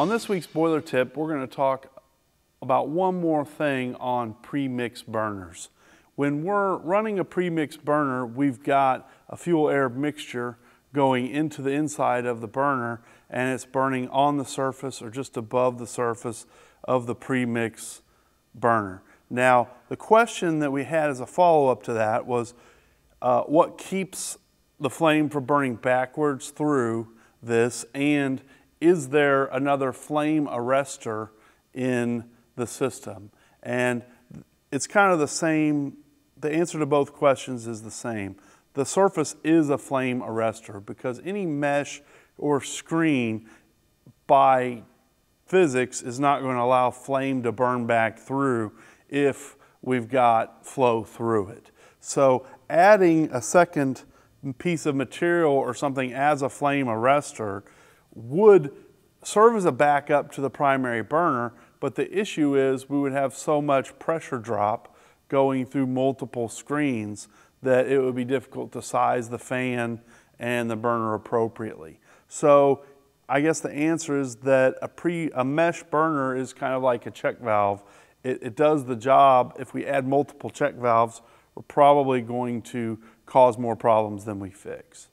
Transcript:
On this week's boiler tip, we're going to talk about one more thing on pre-mix burners. When we're running a pre-mix burner, we've got a fuel air mixture going into the inside of the burner and it's burning on the surface or just above the surface of the pre-mix burner. Now, the question that we had as a follow-up to that was uh, what keeps the flame from burning backwards through this and is there another flame arrestor in the system? And it's kind of the same, the answer to both questions is the same. The surface is a flame arrestor because any mesh or screen by physics is not going to allow flame to burn back through if we've got flow through it. So adding a second piece of material or something as a flame arrestor would serve as a backup to the primary burner, but the issue is we would have so much pressure drop going through multiple screens that it would be difficult to size the fan and the burner appropriately. So I guess the answer is that a, pre, a mesh burner is kind of like a check valve. It, it does the job. If we add multiple check valves, we're probably going to cause more problems than we fix.